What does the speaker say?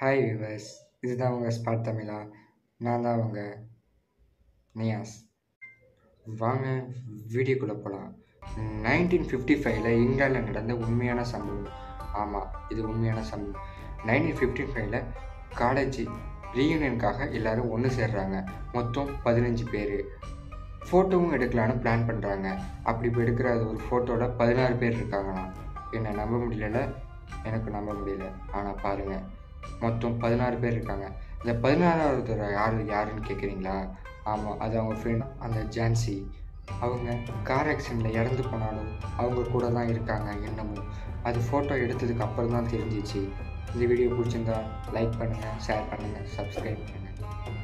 Hi viewers இதுதான் உங்கள் spot தமிழா நான் தான் உங்கள் நியாஸ் வாங்க வீடியோக்குள்ளே போகலாம் நைன்டீன் ஃபிஃப்டி ஃபைவ்ல இங்கிலாந்தில் நடந்த உண்மையான சம்பவம். ஆமாம் இது உண்மையான சம்பவம். நைன்டீன் ஃபிஃப்டி ஃபைவ்ல காலேஜ் ரீயூனியனுக்காக எல்லாரும் ஒன்று சேர்றாங்க. மொத்தம் பதினஞ்சு பேர். ஃபோட்டோவும் எடுக்கலான்னு பிளான் பண்ணுறாங்க அப்படி இப்போ எடுக்கிற அது ஒரு ஃபோட்டோவில் பதினாறு பேர் இருக்காங்களாம். என்னை நம்ப முடியல எனக்கு நம்ப முடியல. ஆனால் பாருங்கள் மொத்தம் பதினாறு பேர் இருக்காங்க. இந்த பதினாறாவது யார் யாருன்னு கேட்குறீங்களா ஆமாம் அது அவங்க ஃப்ரெண்ட் அந்த ஜான்சி. அவங்க கார் ஆக்சிடெண்ட்டில் இறந்து போனாலும் அவங்க கூட தான் இருக்காங்க இன்னமும். அது ஃபோட்டோ எடுத்ததுக்கு அப்புறம் தான் தெரிஞ்சிச்சு. இந்த வீடியோ பிடிச்சிருந்தா லைக் பண்ணுங்கள் ஷேர் பண்ணுங்கள் சப்ஸ்கிரைப் பண்ணுங்கள்